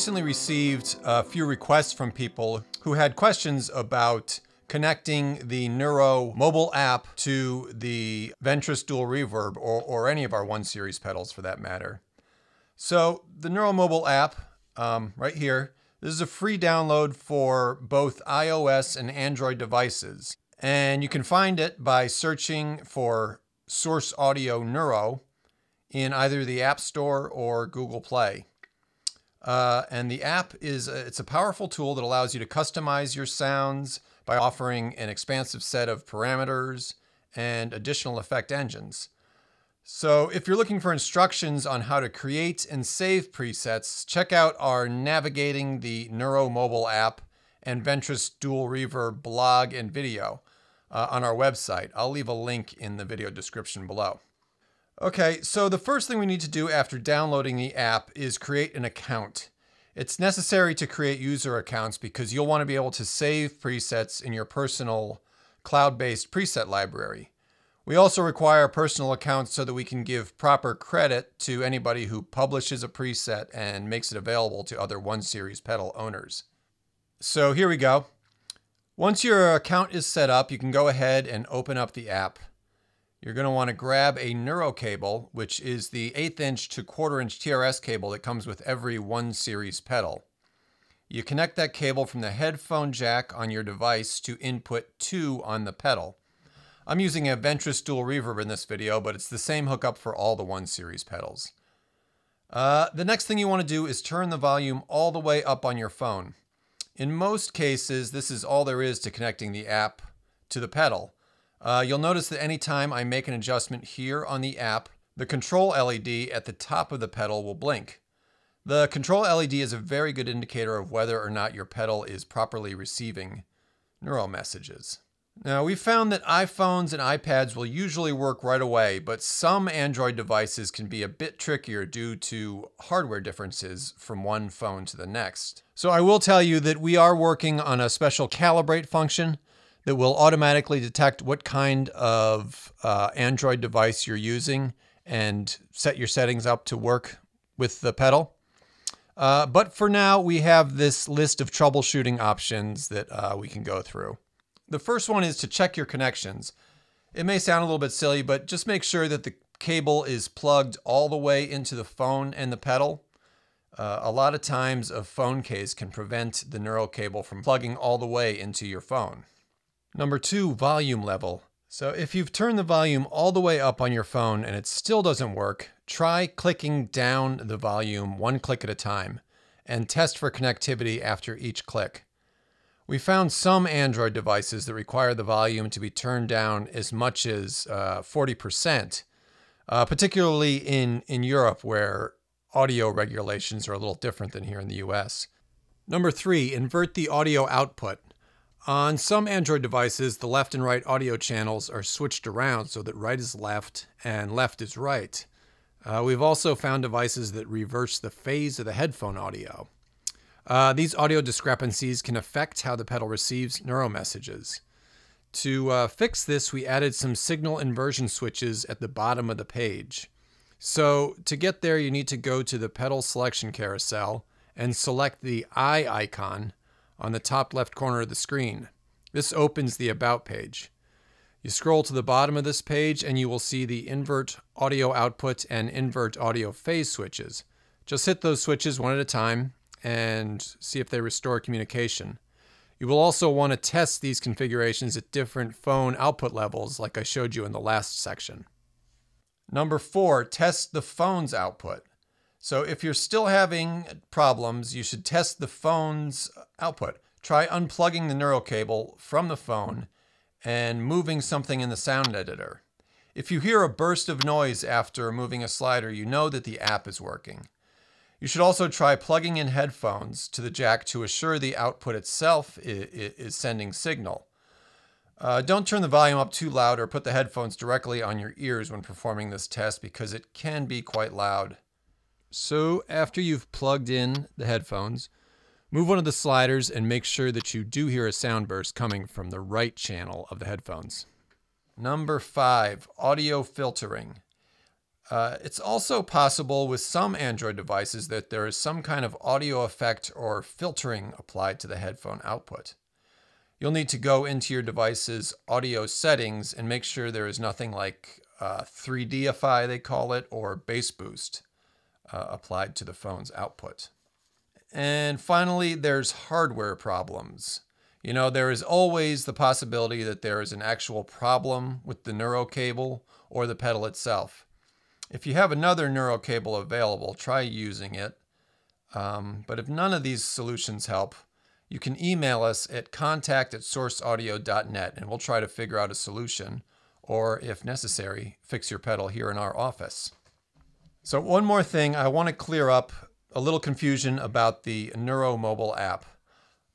recently received a few requests from people who had questions about connecting the Neuro mobile app to the Ventris Dual Reverb or, or any of our 1 Series pedals for that matter. So the Neuro mobile app, um, right here, this is a free download for both iOS and Android devices. And you can find it by searching for Source Audio Neuro in either the App Store or Google Play. Uh, and the app is a, it's a powerful tool that allows you to customize your sounds by offering an expansive set of parameters and additional effect engines. So if you're looking for instructions on how to create and save presets, check out our Navigating the Neuro mobile app and Ventris Dual Reverb blog and video uh, on our website. I'll leave a link in the video description below. Okay, so the first thing we need to do after downloading the app is create an account. It's necessary to create user accounts because you'll want to be able to save presets in your personal cloud-based preset library. We also require personal accounts so that we can give proper credit to anybody who publishes a preset and makes it available to other 1 Series pedal owners. So here we go. Once your account is set up, you can go ahead and open up the app. You're going to want to grab a Neuro cable, which is the eighth inch to quarter inch TRS cable that comes with every 1 Series pedal. You connect that cable from the headphone jack on your device to input 2 on the pedal. I'm using a Ventris Dual Reverb in this video, but it's the same hookup for all the 1 Series pedals. Uh, the next thing you want to do is turn the volume all the way up on your phone. In most cases, this is all there is to connecting the app to the pedal. Uh, you'll notice that anytime I make an adjustment here on the app, the control LED at the top of the pedal will blink. The control LED is a very good indicator of whether or not your pedal is properly receiving Neuro messages. Now, we found that iPhones and iPads will usually work right away, but some Android devices can be a bit trickier due to hardware differences from one phone to the next. So I will tell you that we are working on a special calibrate function that will automatically detect what kind of uh, Android device you're using and set your settings up to work with the pedal. Uh, but for now, we have this list of troubleshooting options that uh, we can go through. The first one is to check your connections. It may sound a little bit silly, but just make sure that the cable is plugged all the way into the phone and the pedal. Uh, a lot of times a phone case can prevent the Neuro cable from plugging all the way into your phone. Number two, volume level. So if you've turned the volume all the way up on your phone and it still doesn't work, try clicking down the volume one click at a time and test for connectivity after each click. We found some Android devices that require the volume to be turned down as much as uh, 40%, uh, particularly in, in Europe where audio regulations are a little different than here in the US. Number three, invert the audio output. On some Android devices, the left and right audio channels are switched around so that right is left and left is right. Uh, we've also found devices that reverse the phase of the headphone audio. Uh, these audio discrepancies can affect how the pedal receives Neuro messages. To uh, fix this, we added some signal inversion switches at the bottom of the page. So to get there, you need to go to the pedal selection carousel and select the eye icon on the top left corner of the screen. This opens the About page. You scroll to the bottom of this page and you will see the invert audio output and invert audio phase switches. Just hit those switches one at a time and see if they restore communication. You will also want to test these configurations at different phone output levels like I showed you in the last section. Number four, test the phone's output. So if you're still having problems, you should test the phone's output. Try unplugging the Neuro cable from the phone and moving something in the sound editor. If you hear a burst of noise after moving a slider, you know that the app is working. You should also try plugging in headphones to the jack to assure the output itself is sending signal. Uh, don't turn the volume up too loud or put the headphones directly on your ears when performing this test because it can be quite loud. So after you've plugged in the headphones, move one of the sliders and make sure that you do hear a sound burst coming from the right channel of the headphones. Number five, audio filtering. Uh, it's also possible with some Android devices that there is some kind of audio effect or filtering applied to the headphone output. You'll need to go into your device's audio settings and make sure there is nothing like uh, 3Dify, they call it, or bass boost uh, applied to the phone's output. And finally, there's hardware problems. You know, there is always the possibility that there is an actual problem with the neuro cable or the pedal itself. If you have another neuro cable available, try using it. Um, but if none of these solutions help, you can email us at contact at sourceaudio.net and we'll try to figure out a solution, or if necessary, fix your pedal here in our office. So one more thing, I want to clear up a little confusion about the Neuro mobile app.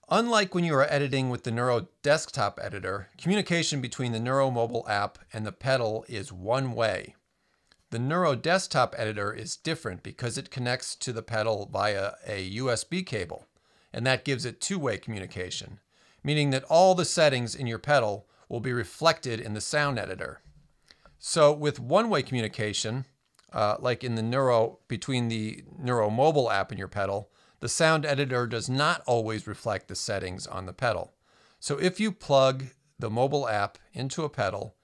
Unlike when you are editing with the Neuro desktop editor, communication between the Neuro mobile app and the pedal is one way. The Neuro desktop editor is different because it connects to the pedal via a USB cable, and that gives it two-way communication, meaning that all the settings in your pedal will be reflected in the sound editor. So with one-way communication, uh, like in the Neuro between the Neuro mobile app and your pedal, the sound editor does not always reflect the settings on the pedal. So if you plug the mobile app into a pedal,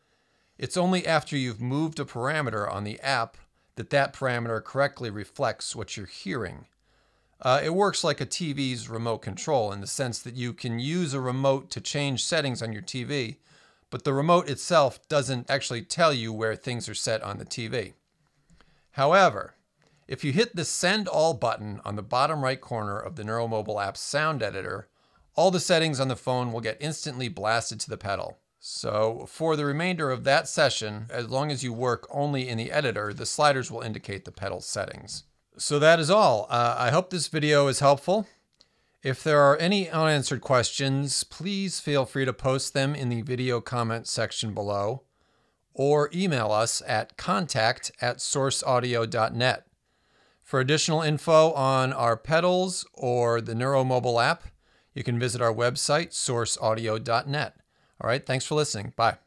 it's only after you've moved a parameter on the app that that parameter correctly reflects what you're hearing. Uh, it works like a TV's remote control in the sense that you can use a remote to change settings on your TV, but the remote itself doesn't actually tell you where things are set on the TV. However, if you hit the Send All button on the bottom right corner of the NeuroMobile app's sound editor, all the settings on the phone will get instantly blasted to the pedal. So for the remainder of that session, as long as you work only in the editor, the sliders will indicate the pedal settings. So that is all. Uh, I hope this video is helpful. If there are any unanswered questions, please feel free to post them in the video comment section below or email us at contact at sourceaudio.net. For additional info on our pedals or the Neuromobile app, you can visit our website, sourceaudio.net. All right, thanks for listening. Bye.